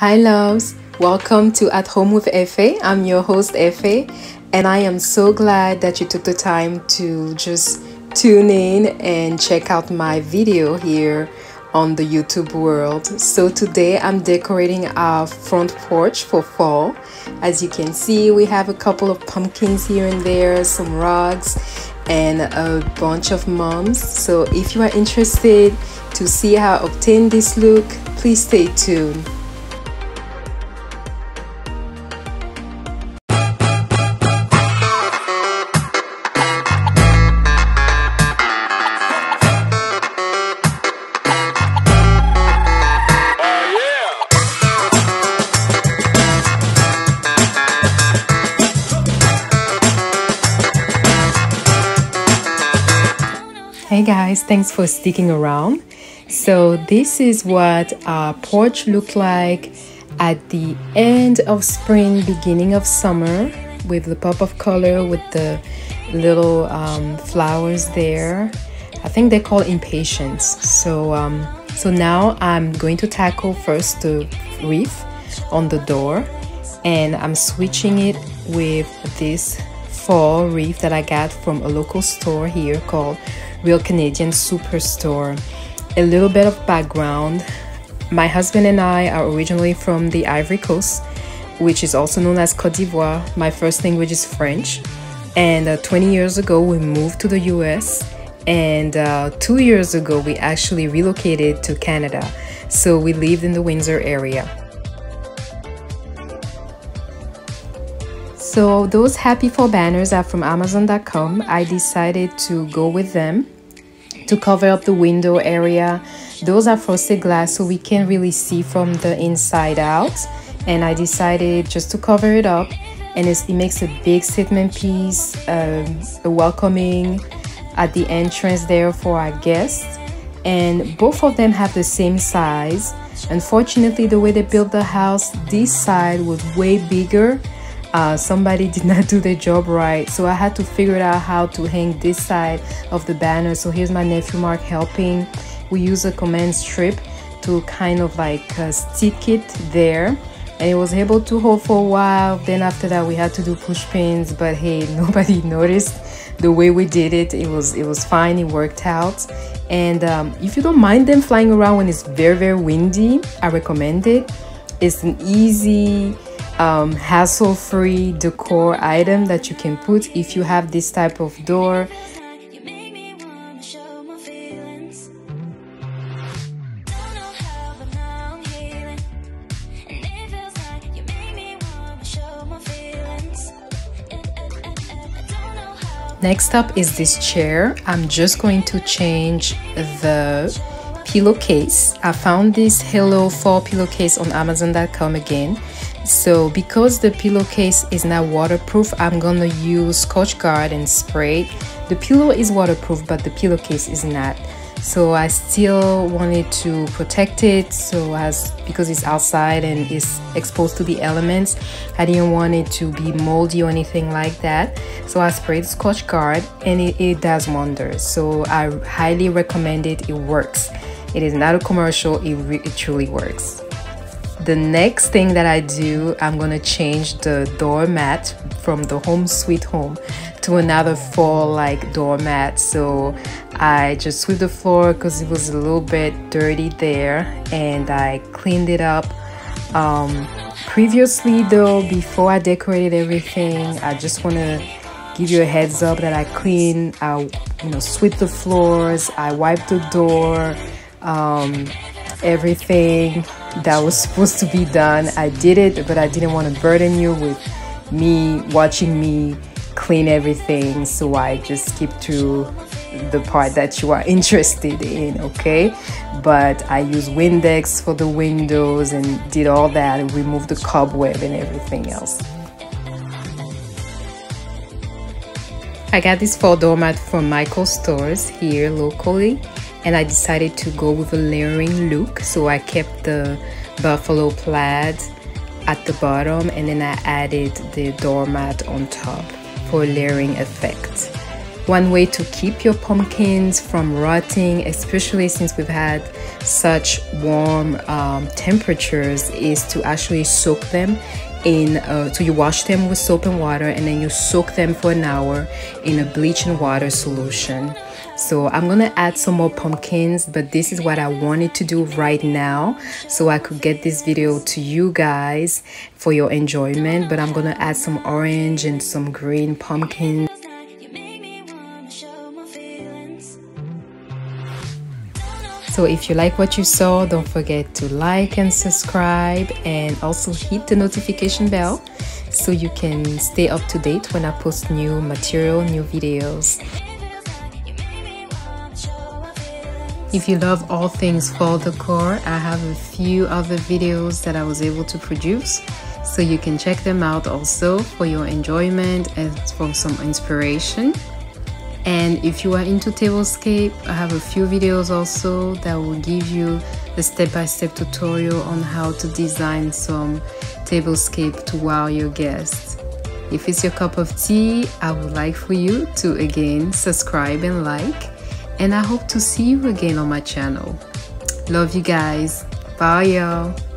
Hi, loves. Welcome to At Home with Eiffey. I'm your host, Eiffey, and I am so glad that you took the time to just tune in and check out my video here on the YouTube world. So today I'm decorating our front porch for fall. As you can see, we have a couple of pumpkins here and there, some rugs, and a bunch of mums. So if you are interested to see how I obtain this look, please stay tuned. Hey guys, thanks for sticking around. So this is what our porch looked like at the end of spring, beginning of summer with the pop of color with the little um, flowers there. I think they call impatiens. So, um, so now I'm going to tackle first the wreath on the door and I'm switching it with this fall wreath that I got from a local store here called Real Canadian Superstore. A little bit of background. My husband and I are originally from the Ivory Coast, which is also known as Cote d'Ivoire. My first language is French. And uh, 20 years ago, we moved to the US. And uh, two years ago, we actually relocated to Canada. So we lived in the Windsor area. So those Happy Fall banners are from Amazon.com. I decided to go with them to cover up the window area. Those are frosted glass so we can't really see from the inside out. And I decided just to cover it up and it makes a big statement piece, um, a welcoming at the entrance there for our guests. And both of them have the same size. Unfortunately, the way they built the house, this side was way bigger uh, somebody did not do their job right. So I had to figure out how to hang this side of the banner. So here's my nephew Mark helping. We use a command strip to kind of like uh, stick it there. And it was able to hold for a while. Then after that we had to do push pins but hey nobody noticed the way we did it. It was it was fine. It worked out. And um, if you don't mind them flying around when it's very very windy I recommend it it's an easy um, hassle-free decor item that you can put if you have this type of door. Next up is this chair. I'm just going to change the pillowcase. I found this Hello Fall pillowcase on Amazon.com again. So because the pillowcase is not waterproof, I'm gonna use Scotchgard and spray. The pillow is waterproof, but the pillowcase is not. So I still wanted to protect it so as because it's outside and it's exposed to the elements, I didn't want it to be moldy or anything like that. So I sprayed Scotchgard and it, it does wonders. So I highly recommend it. It works. It is not a commercial. It, it truly works the next thing that I do, I'm gonna change the doormat from the home sweet home to another fall like doormat. So I just sweep the floor because it was a little bit dirty there and I cleaned it up. Um, previously though, before I decorated everything, I just wanna give you a heads up that I clean, I you know, sweep the floors, I wipe the door, um, everything that was supposed to be done. I did it, but I didn't want to burden you with me watching me clean everything. So I just skipped to the part that you are interested in, okay? But I used Windex for the windows and did all that and removed the cobweb and everything else. I got this fall doormat from Michael Stores here locally and I decided to go with a layering look. So I kept the buffalo plaid at the bottom and then I added the doormat on top for layering effect. One way to keep your pumpkins from rotting, especially since we've had such warm um, temperatures, is to actually soak them in uh, so you wash them with soap and water and then you soak them for an hour in a bleach and water solution so i'm gonna add some more pumpkins but this is what i wanted to do right now so i could get this video to you guys for your enjoyment but i'm gonna add some orange and some green pumpkins So if you like what you saw, don't forget to like and subscribe and also hit the notification bell so you can stay up to date when I post new material, new videos. If you love all things fall decor, I have a few other videos that I was able to produce so you can check them out also for your enjoyment and for some inspiration. And if you are into tablescape i have a few videos also that will give you the step-by-step -step tutorial on how to design some tablescape to wow your guests. If it's your cup of tea i would like for you to again subscribe and like and i hope to see you again on my channel. Love you guys. Bye y'all